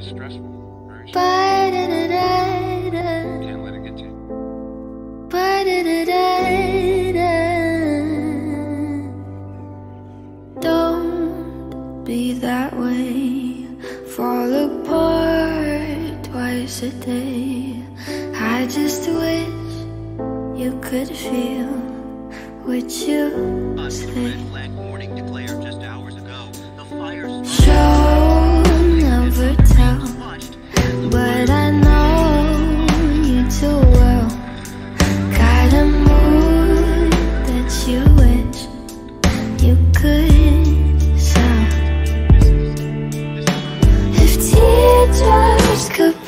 Stressful. Can't let it get to you. Don't be that way. Fall apart twice a day. I just wish you could feel what you say. could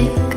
light